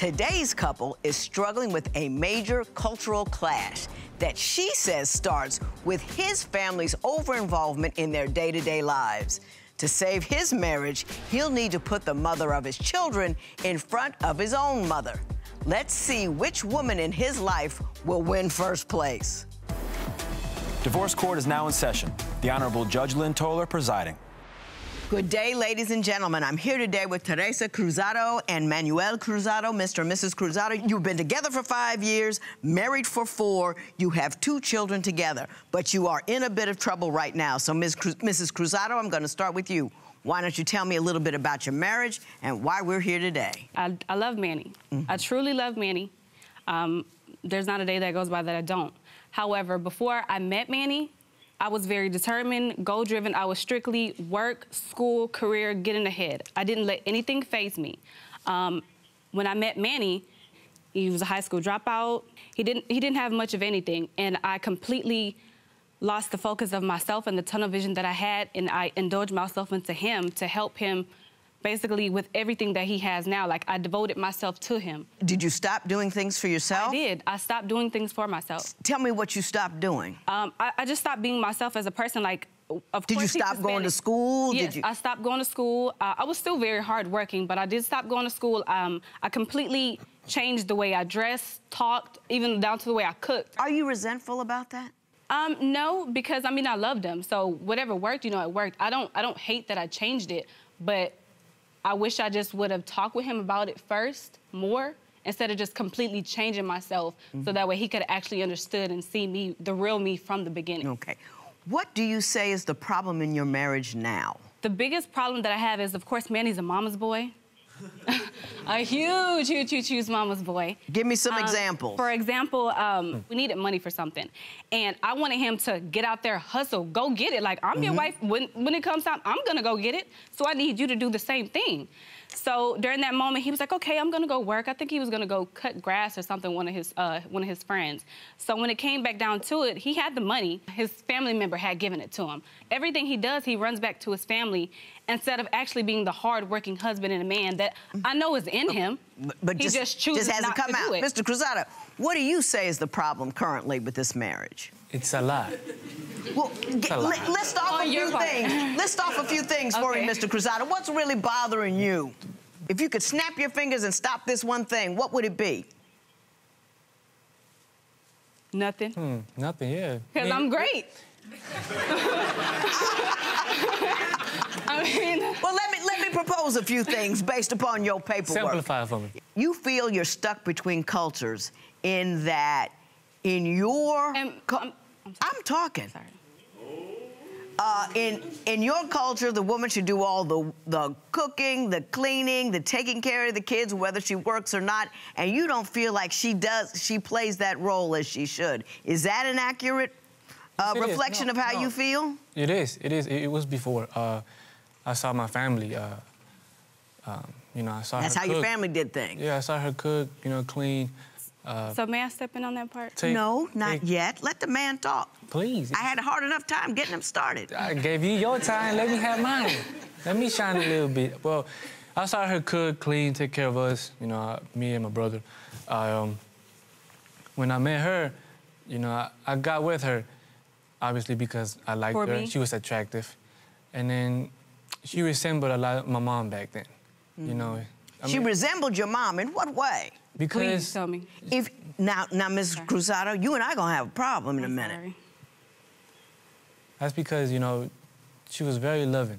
Today's couple is struggling with a major cultural clash that she says starts with his family's over-involvement in their day-to-day lives. To save his marriage, he'll need to put the mother of his children in front of his own mother. Let's see which woman in his life will win first place. Divorce court is now in session. The Honorable Judge Lynn Toler presiding. Good day, ladies and gentlemen. I'm here today with Tereca Cruzado and Manuel Cruzado. Mr. and Mrs. Cruzado, you've been together for five years, married for four. You have two children together, but you are in a bit of trouble right now. So, Ms. Cru Mrs. Cruzado, I'm going to start with you. Why don't you tell me a little bit about your marriage and why we're here today? I, I love Manny. Mm -hmm. I truly love Manny. Um, there's not a day that goes by that I don't. However, before I met Manny, I was very determined, goal driven. I was strictly work, school, career, getting ahead. I didn't let anything phase me. Um, when I met Manny, he was a high school dropout. He didn't, he didn't have much of anything. And I completely lost the focus of myself and the tunnel vision that I had. And I indulged myself into him to help him basically with everything that he has now. Like I devoted myself to him. Did you stop doing things for yourself? I did. I stopped doing things for myself. Tell me what you stopped doing. Um, I, I, just stopped being myself as a person. Like, of did you stop going to school? Yes, you... I stopped going to school. Uh, I was still very hardworking, but I did stop going to school. Um, I completely changed the way I dressed, talked, even down to the way I cooked. Are you resentful about that? Um, no, because I mean I loved him. So whatever worked, you know, it worked. I don't I don't hate that I changed it, but I wish I just would have talked with him about it first more instead of just completely changing myself mm -hmm. so mm-hmm. that way he could actually understood and see me, the real me from the beginning. Okay. What do you say is the problem in your marriage now? The biggest problem that I have is, of course, Manny's a mama's boy. A huge, huge, huge, huge mama's boy. Give me some um, examples. For example, um, we needed money for something. And I wanted him to get out there, hustle, go get it. Like, I'm mm -hmm. your mm-hmm. wife. When, when it comes time, I'm gonna go get it. So I need you to do the same thing. So during that moment, he was like, okay, I'm gonna go work. I think he was gonna go cut grass or something, one of his uh, one of his friends. So when it came back down to it, he had the money. His family member had given it to him. Everything he does, he runs back to his family instead of actually being the hardworking husband and a man that I know is in him. But, but he just, just chooses just hasn't not come to out. do it. Mr. Cruzado, what do you say is the problem currently with this marriage? It's a lot. Well, get, let, list off a few things. List off a few things okay. for me, Mr. Cruzado. What's really bothering you? If you could snap your fingers and stop this one thing, what would it be? Nothing. Hmm, nothing, yeah. Because I'm great. I mean... Well, let me, let me propose a few things based upon your paperwork. Simplify for me. You feel you're stuck between cultures in that in your... And, I'm, I'm, I'm, talking. Sorry. Uh, in in your culture, the woman should do all the the cooking, the cleaning, the taking care of the kids, whether she works or not, and you don't feel like she does. She plays that role as she should. Is that an accurate uh, yes, reflection no, of how no. you feel? It is. It is. It, was before. Uh, I saw my family. Uh, um, you know, I saw. That's how cook. your family did things. Yeah, I saw her cook. You know, clean. Uh, so may I step in on that part? Take, no, not take, yet. Let the man talk. Please. I had a hard enough time getting him started. I gave you your time. Let me have mine. Let me shine a little bit. Well, I saw her cook, clean, take care of us. You know, me and my brother. um, when I met her, you know, I, I, got with her, obviously because I liked For her. Me? She was attractive, and then she resembled a lot of my mom back then. Mm. You know. I she mean, resembled your mom in what way? Because Please tell me. If now, now, Ms. Cruzado, you and I gonna have a problem in a minute. Sorry. That's because you know she was very loving,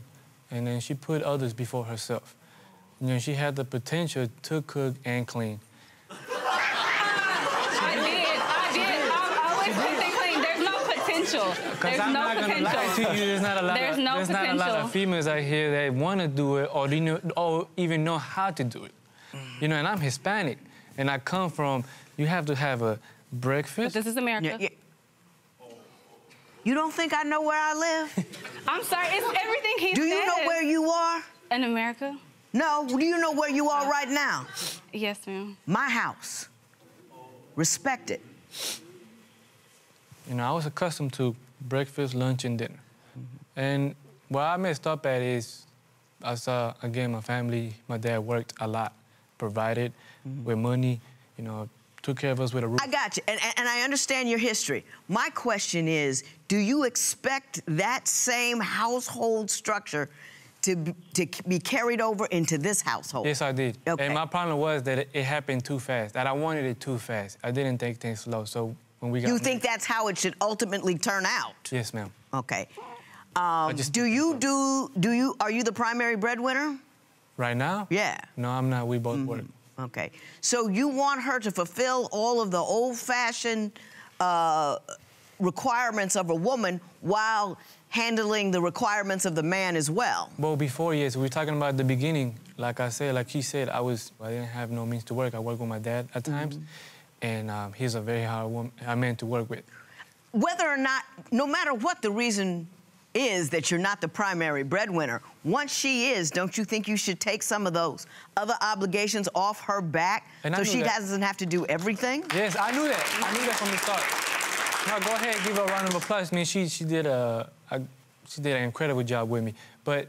and then she put others before herself. You know, she had the potential to cook and clean. I did, I did. I always cooked and clean. There's no potential. There's I'm no not potential. Gonna lie to you, there's not a lot. There's of, no there's potential. not a lot of females out here that want to do it or, you know, or even know how to do it. You know, and I'm Hispanic and I come from, you have to have a breakfast. But this is America. Yeah, yeah. You don't think I know where I live? I'm sorry, it's everything he Do you know where you are? In America. No, do you know where you are right now? Yes, ma'am. My house. Respect it. You know, I was accustomed to breakfast, lunch, and dinner. Mm -hmm. And where I messed up at is, I saw, again, my family, my dad worked a lot provided with money, you know, took care of us with a roof. I got you, and, and- I understand your history. My question is, do you expect that same household structure to be, to be carried over into this household? Yes, I did. Okay. And my problem was that it, it happened too fast. That I wanted it too fast. I didn't take things slow. So when we got You married- think that's how it should ultimately turn out? Yes, ma'am. Okay. Um, just do you do do you are you the primary breadwinner? Right now? Yeah. No, I'm not. We both work. Okay. So you want her to fulfill all of the old-fashioned uh, requirements of a woman while handling the requirements of the man as well. Well, before, yes, we were talking about the beginning. Like I said, like he said, I was, I didn't have no means to work. I worked with my dad at times, and um, he's a very hard woman, a man to work with. Whether or not, no matter what the reason is that you're not the primary breadwinner, once she is, don't you think you should take some of those other obligations off her back And so she that. doesn't have to do everything? Yes, I knew that. I knew that from the start. Now go ahead, give her a round of applause. I mean, she she did a, a she did an incredible job with me. But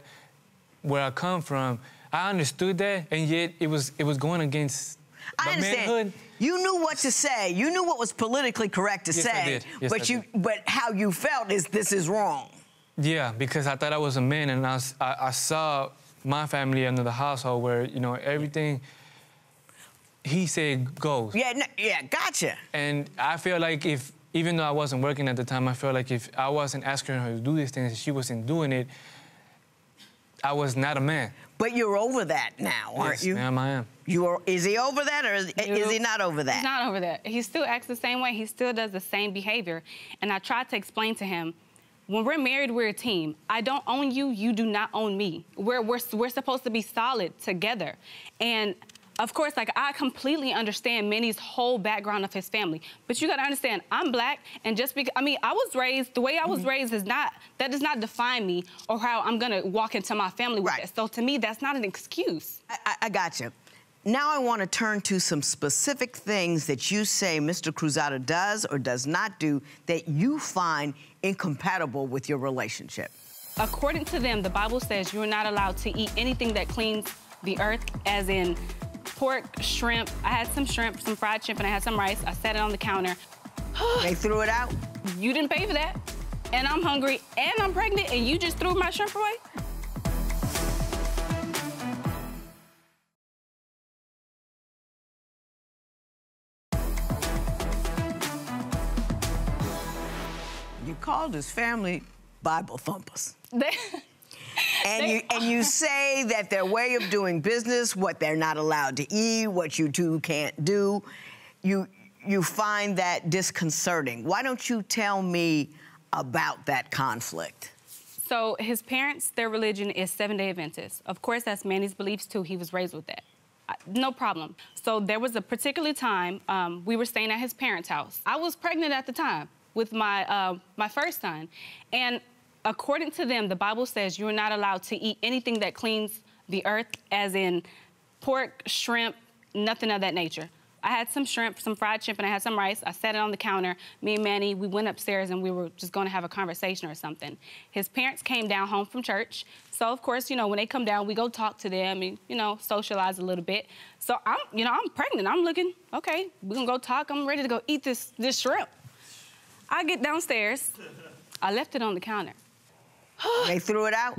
where I come from, I understood that, and yet it was it was going against I the understand. manhood. You knew what to say. You knew what was politically correct to Yes, I say. did. Yes, but I you, but how you felt is this is wrong. Yeah, because I thought I was a man, and I I saw my family under the household where you know everything he said goes. Yeah, no, yeah, gotcha. And I feel like if, even though I wasn't working at the time, I felt like if I wasn't asking her to do these things, she wasn't doing it, I was not a man. But you're over that now, aren't yes, you? ma'am, I am. You are. Is he over that, or is, is he not over that? He's not over that. He still acts the same way. He still does the same behavior. And I tried to explain to him, when we're married, we're a team. I don't own you. You do not own me. We're we're we're supposed to be solid together. And of course, like I completely understand Manny's whole background of his family, but you gotta understand, I'm black, and just because I mean, I was raised the way I was Mm-hmm. raised is not that does not define me or how I'm gonna walk into my family with Right. it. So to me, that's not an excuse. I, I, I got you. Now I want to turn to some specific things that you say Mr. Cruzado does or does not do that you find incompatible with your relationship. According to them, the Bible says you're not allowed to eat anything that cleans the earth, as in pork, shrimp. I had some shrimp, some fried shrimp, and I had some rice. I set it on the counter. they threw it out. You didn't pay for that. And I'm hungry, and I'm pregnant, and you just threw my shrimp away? You called his family Bible thumpers. And you and you say that their way of doing business, what they're not allowed to eat, what you two can't do, you you find that disconcerting. Why don't you tell me about that conflict? So his parents, their religion is Seven Day Adventist. Of course, that's Manny's beliefs too. He was raised with that. No problem. So there was a particular time um, we were staying at his parents' house. I was pregnant at the time with my uh, my first son, and according to them, the Bible says you are not allowed to eat anything that cleans the earth, as in pork, shrimp, nothing of that nature. I had some shrimp, some fried shrimp, and I had some rice. I set it on the counter. Me and Manny, we went upstairs and we were just going to have a conversation or something. His parents came down home from church. So, of course, you know, when they come down, we go talk to them and, you know, socialize a little bit. So, I'm, you know, I'm pregnant. I'm looking, okay, we're going to go talk. I'm ready to go eat this, this shrimp. I get downstairs. I left it on the counter. they threw it out.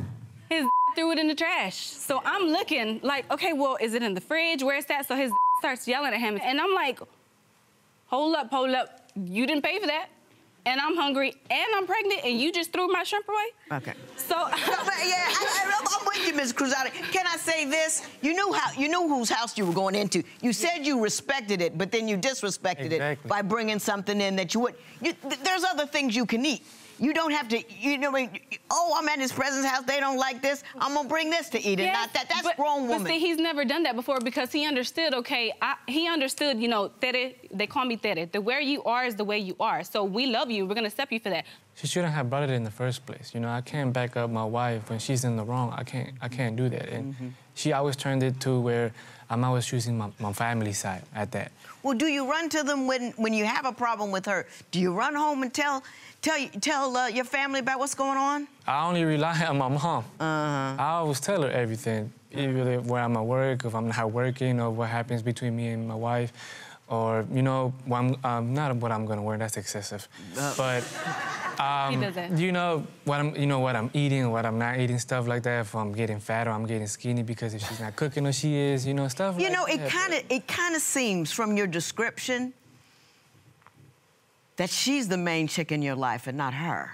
His threw it in the trash. So I'm looking like, okay, well, is it in the fridge? Where's that? So his starts yelling at him. And I'm like, hold up, hold up. You didn't pay for that. And I'm hungry and I'm pregnant and you just threw my shrimp away? Okay. So yeah, I, I, I'm with you, Ms. Cruzado. Can I say this? You knew how you knew whose house you were going into. You said you respected it, but then you disrespected it by bringing something in that you would. You, th- there's other things you can eat. You don't have to. You know, what I mean, oh, I'm at his presence house. They don't like this. I'm gonna bring this to eat it. Yes, Not that. That's but, grown woman. But see, he's never done that before because he understood, okay, I, he understood, you know, tere, they call me tere. The where you are is the way you are. So we love you. We're going to accept you for that. She shouldn't have brought it in the first place. You know, I can't back up my wife when she's in the wrong. I can't, I can't do that. And Mm-hmm. She always turned it to where I'm always choosing my, my family side at that. Well, do you run to them when when you have a problem with her? Do you run home and tell tell tell uh, your family about what's going on? I only rely on my mom. Uh-huh. I always tell her everything. even where I'm at work, if I'm not working, or what happens between me and my wife, or you know, what I'm, um, not what I'm gonna wear. That's excessive, but he you know what I'm, you know what I'm eating, what I'm not eating, stuff like that. If I'm getting fat or I'm getting skinny because if she's not cooking or she is, you know, stuff. You like know, it that. kind of it kind of seems from your description that she's the main chick in your life and not her.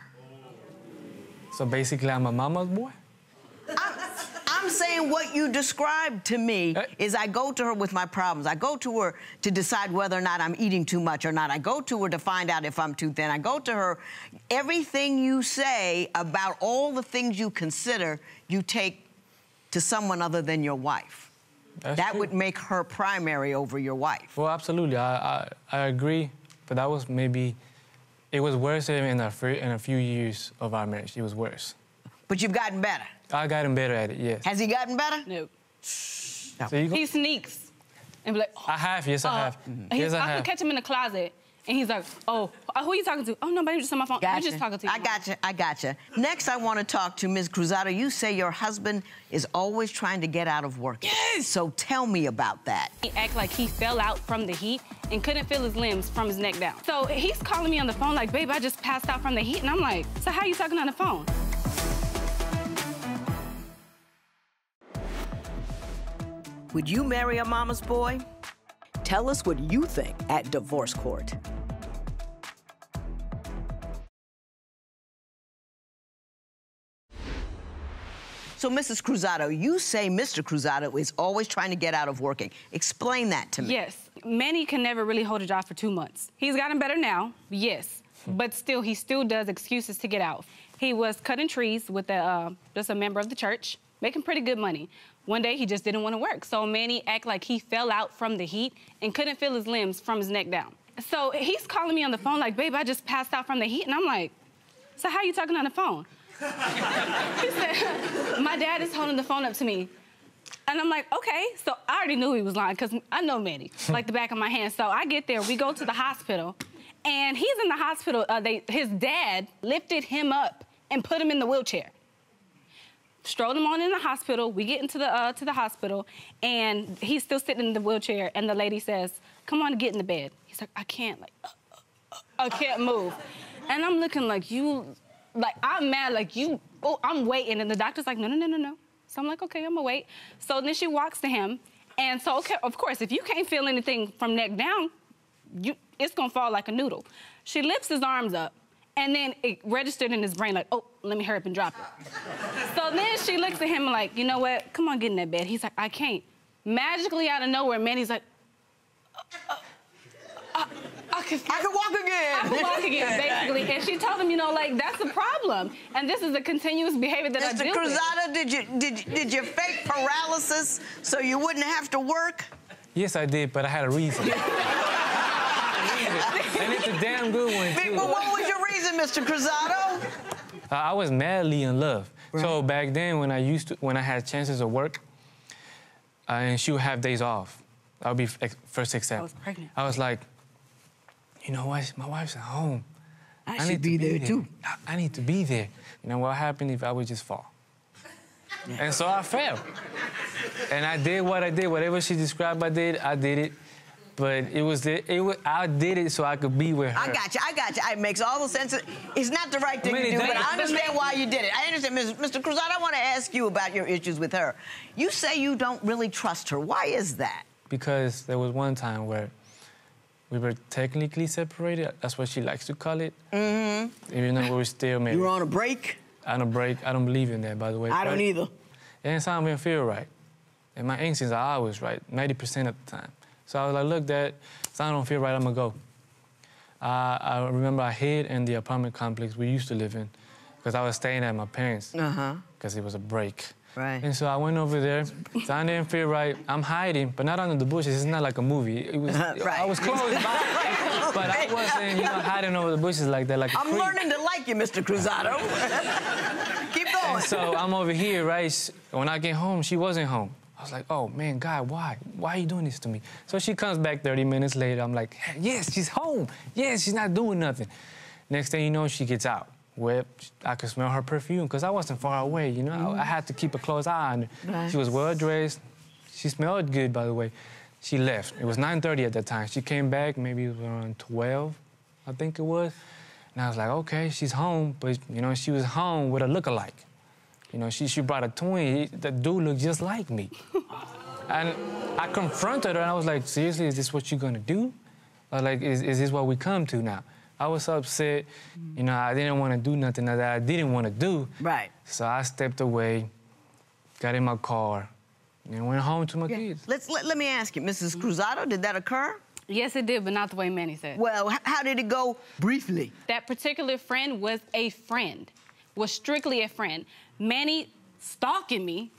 So basically, I'm a mama's boy. I'm saying what you described to me Eh. is I go to her with my problems. I go to her to decide whether or not I'm eating too much or not. I go to her to find out if I'm too thin. I go to her. Everything you say about all the things you consider, you take to someone other than your wife. That's that true. would make her primary over your wife. Well, absolutely, I, I I agree, but that was maybe, it was worse in a in a few years of our marriage. It was worse. But you've gotten better. I gotten better at it. Yes. Has he gotten better? No. So go. He sneaks and be like, I have. Yes, I uh, have. and he's- Yes, I I can have. catch him in the closet, and he's like, "Oh, uh, who are you talking to? Oh, nobody just on my phone. I'm just talking to you." I got you. I got you. Next, I want to talk to Ms. Cruzado. You say your husband is always trying to get out of work. Yes. So tell me about that. He act like he fell out from the heat and couldn't feel his limbs from his neck down. So he's calling me on the phone like, "Babe, I just passed out from the heat," and I'm like, "So how are you talking on the phone?" Would you marry a mama's boy? Tell us what you think at Divorce Court. So, Mrs. Cruzado, you say Mr. Cruzado is always trying to get out of working. Explain that to me. Yes, Manny can never really hold a job for two months. He's gotten better now, yes, but still, he still does excuses to get out. He was cutting trees with a, uh, just a member of the church, making pretty good money. One day, he just didn't want to work, so Manny act like he fell out from the heat and couldn't feel his limbs from his neck down. So he's calling me on the phone like, "Babe, I just passed out from the heat," and I'm like, "So how are you talking on the phone?" he said, "My dad is holding the phone up to me." And I'm like, okay. So I already knew he was lying because I know Manny like the back of my hand. So I get there, we go to the hospital, and he's in the hospital. Uh, they, his dad lifted him up and put him in the wheelchair. Strolled him on in the hospital. We get into the uh, to the hospital, and he's still sitting in the wheelchair. And the lady says, "Come on, get in the bed." He's like, "I can't. Like, uh, uh, uh, I can't move." And I'm looking like you, like I'm mad. Like you. Oh, I'm waiting, and the doctor's like, "No, no, no, no, no." So I'm like, "Okay, I'm gonna wait." So then she walks to him, and so okay, of course, if you can't feel anything from neck down, you it's gonna fall like a noodle. She lifts his arms up, and then it registered in his brain like, "Oh, let me hurry up and drop it." So then she looks at him like, you know what? Come on, get in that bed. He's like, I can't. Magically out of nowhere, Manny's like, uh, uh, I can, I can walk again. I can walk again, basically. And she told him, you know, like that's the problem, and this is a continuous behavior that I Mr. deal with. Cruzado, did you did you, did you fake paralysis so you wouldn't have to work? Yes, I did, but I had a reason. and it's a damn good one Big- too. Well, what was your reason, Mr. Cruzado? Uh, I was madly in love. So back then, when I used to, when I had chances of work, uh, and she would have days off, I would be ex- first example. was pregnant. I was like, you know what? My wife's at home. I, need should to be there too. I, I need to be there. You know what happened if I would just fall? And so I fell. And I did what I did. Whatever she described, I did. I did it. But it was the, it was, I did it so I could be with her. I got you. I got you. It makes all the sense. It's not the right thing I mean, to do, but. I understand why you did it. I understand, Mr. Cruzado. I want to ask you about your issues with her. You say you don't really trust her. Why is that? because there was one time where we were technically separated. That's what she likes to call it. Mm-hmm. Even though we were still married. You were on a break. on a break. I don't believe in that, by the way. I don't either. And something didn't feel right. And my instincts are always right, 90% of the time. So I was like, look, Dad, something don't feel right, I'm gonna go. Uh, I remember I hid in the apartment complex we used to live in because I was staying at my parents because it was a break. Right. And so I went over there. Something didn't feel right. I'm hiding, but not under the bushes. It's not like a movie. It was. Right. I was close by, but I wasn't, you know, hiding over the bushes like that, like a I'm creep. learning to like you, Mr. Cruzado. Keep going. And so I'm over here, right? When I get home, she wasn't home. I was like, oh man, God, why? Why are you doing this to me? So she comes back 30 minutes later. I'm like, yes, she's home. Yes, she's not doing nothing. Next thing you know, she gets out. wet. I could smell her perfume because I wasn't far away. You know, I, I, had to keep a close eye on her. Right. She was well dressed. She smelled good, by the way. She left. It was 9:30 at that time. She came back maybe around 12, I think it was. And I was like, okay, she's home, but you know, she was home with a look-alike. You know, she, she brought a twin. that dude looked just like me. and I confronted her and I was like, seriously, is this what you're gonna do? Or like, is, is this what we come to now? I was upset. You know, I didn't want to do nothing that I didn't want to do. Right. So I stepped away, got in my car, and went home to my yeah. kids. Let's let, let me ask you, Mrs. Cruzado, did that occur? Yes, it did, but not the way Manny said. Well, how did it go briefly? That particular friend was a friend, was strictly a friend. Manny stalking me,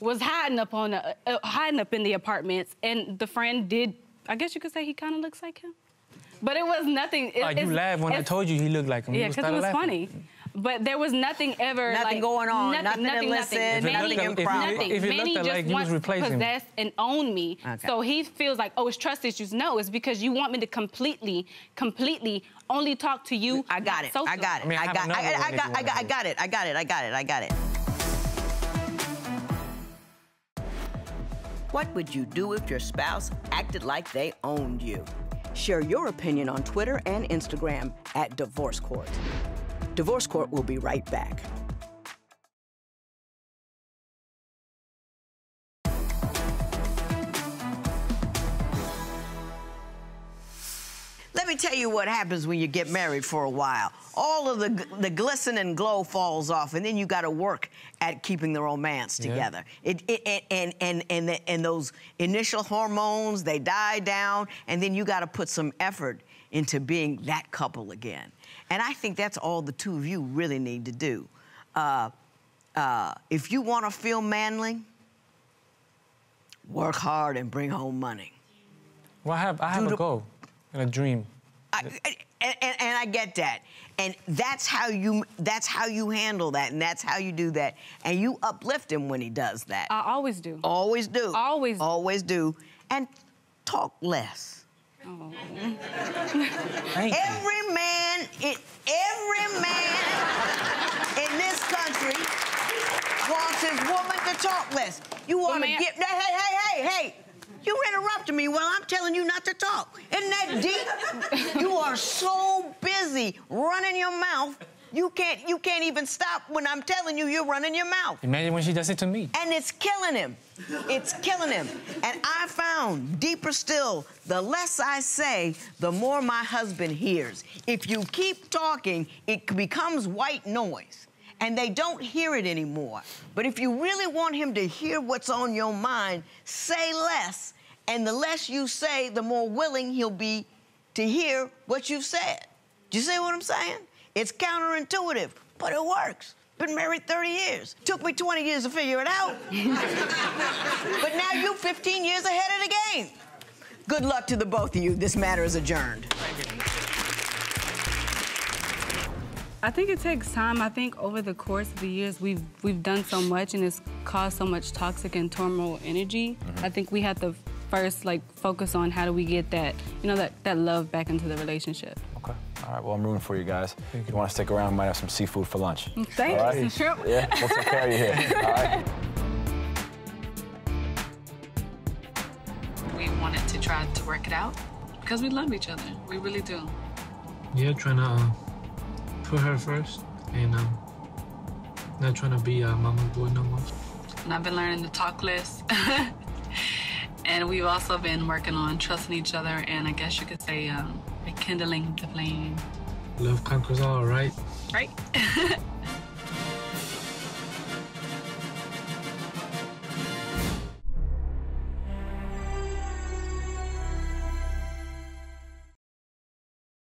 was hiding up on the, uh, hiding up in the apartments, and the friend did. I guess you could say he kind of looks like him. But it was nothing. It, oh, you laughed when I told you he looked like him. Yeah, because it was laughing. funny. But there was nothing ever nothing like, going on, nothing, nothing, nothing to listen, nothing, nothing improv. Nothing. If Manny just like wants to possess and own me. Okay. So he feels like, oh, it's trust issues. No, it's because you want me to completely, completely only talk to you. I got it. Socially. I got it. I, mean, I, I got, I, I, got, I got, I got it. I got it. I got it. I got it. What would you do if your spouse acted like they owned you? Share your opinion on Twitter and Instagram at Divorce Court. Divorce Court will be right back. Let me tell you what happens when you get married for a while. All of the the glisten and glow falls off, and then you got to work at keeping the romance together. Yeah. It, it, and and and the, and those initial hormones they die down, and then you got to put some effort into being that couple again. And I think that's all the two of you really need to do. Uh, uh, if you want to feel manly, work hard and bring home money. Well, I have, I have a goal and a dream. I, and, and, and, I get that. And that's how you that's how you handle that, and that's how you do that. And you uplift him when he does that. I always do. Always do. Always. Always do. And talk less. Oh. every man, it, every man in this country wants his woman to talk less. You want to get, hey, hey, hey, hey, you interrupted me while I'm telling you not to talk. Isn't that deep? you are so busy running your mouth you can't you can't even stop when I'm telling you you're running your mouth. Imagine when she does it to me. And it's killing him. It's killing him. And I found deeper still, the less I say, the more my husband hears. If you keep talking, it becomes white noise. And they don't hear it anymore. But if you really want him to hear what's on your mind, say less. And the less you say, the more willing he'll be to hear what you've said. Do you see what I'm saying? It's counterintuitive, but it works. Been married 30 years. Took me 20 years to figure it out. but now you're 15 years ahead of the game. Good luck to the both of you. This matter is adjourned. I think it takes time. I think over the course of the years, we've we've done so much, and it's caused so much toxic and turmoil energy. Mm -hmm. I think we have to first like focus on how do we get that, you know, that that love back into the relationship. All right, well, I'm rooting for you guys. If you want to stick around, we might have some seafood for lunch. Thank All you. Right? Sure. Yeah, we'll take care of you here. All right. We wanted to try to work it out because we love each other. We really do. Yeah, trying to uh, put her first and um, not trying to be a mama boy no more. And I've been learning to talk less. and we've also been working on trusting each other and I guess you could say um, rekindling the flame. Love conquers all, right? Right.